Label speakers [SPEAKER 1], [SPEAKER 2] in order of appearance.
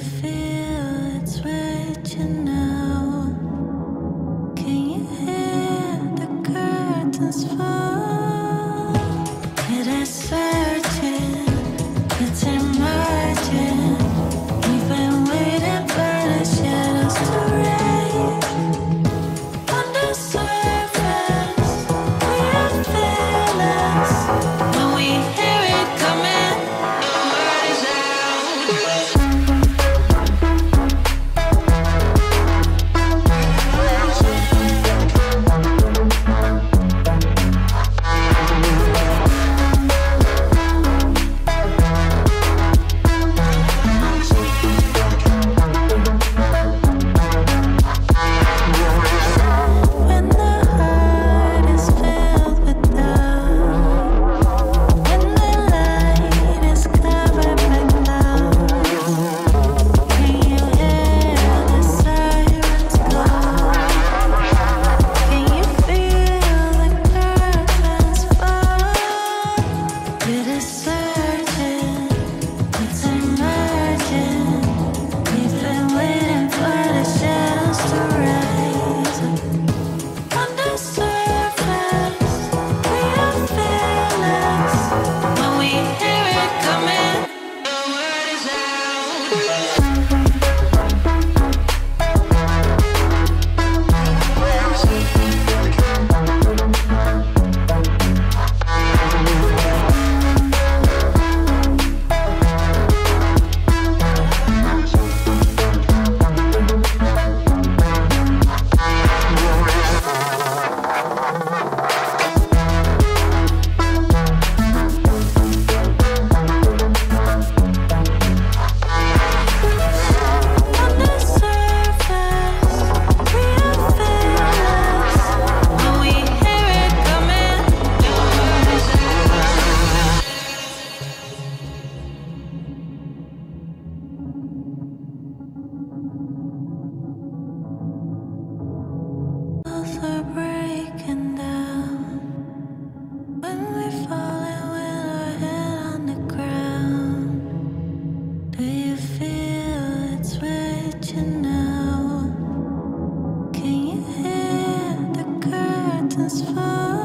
[SPEAKER 1] feel it's reaching you. When